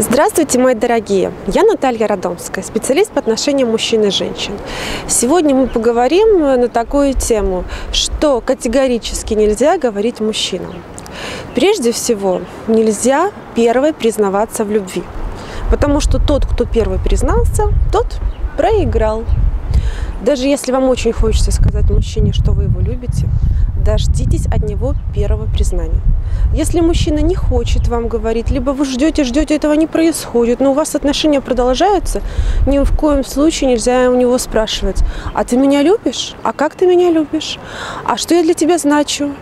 Здравствуйте, мои дорогие! Я Наталья Радомская, специалист по отношениям мужчин и женщин. Сегодня мы поговорим на такую тему, что категорически нельзя говорить мужчинам. Прежде всего, нельзя первой признаваться в любви, потому что тот, кто первый признался, тот проиграл. Даже если вам очень хочется сказать мужчине, что вы его любите, дождитесь от него первого признания. Если мужчина не хочет вам говорить, либо вы ждете, ждете, этого не происходит, но у вас отношения продолжаются, ни в коем случае нельзя у него спрашивать, а ты меня любишь? А как ты меня любишь? А что я для тебя значу?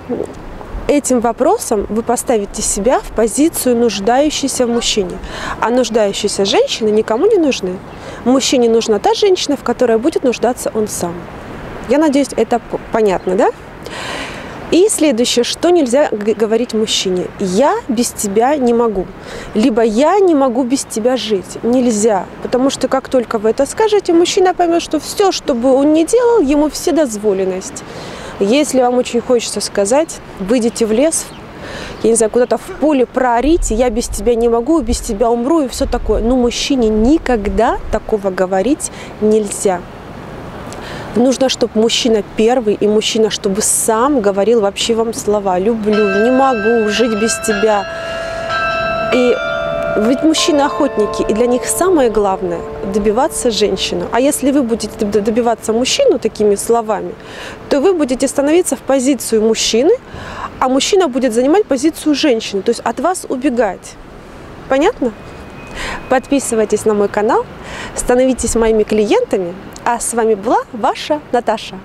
Этим вопросом вы поставите себя в позицию нуждающейся в мужчине. А нуждающиеся женщины никому не нужны. Мужчине нужна та женщина, в которой будет нуждаться он сам. Я надеюсь, это понятно, да? И следующее, что нельзя говорить мужчине. Я без тебя не могу. Либо я не могу без тебя жить. Нельзя. Потому что как только вы это скажете, мужчина поймет, что все, что бы он ни делал, ему все дозволенность. Если вам очень хочется сказать, выйдите в лес, я не знаю, куда-то в поле проорите, я без тебя не могу, без тебя умру и все такое. Но мужчине никогда такого говорить нельзя. Нужно, чтобы мужчина первый и мужчина, чтобы сам говорил вообще вам слова «люблю», «не могу жить без тебя». И ведь мужчины охотники, и для них самое главное – добиваться женщину. А если вы будете добиваться мужчину такими словами, то вы будете становиться в позицию мужчины, а мужчина будет занимать позицию женщины, то есть от вас убегать. Понятно? Подписывайтесь на мой канал, становитесь моими клиентами, а с вами была ваша Наташа.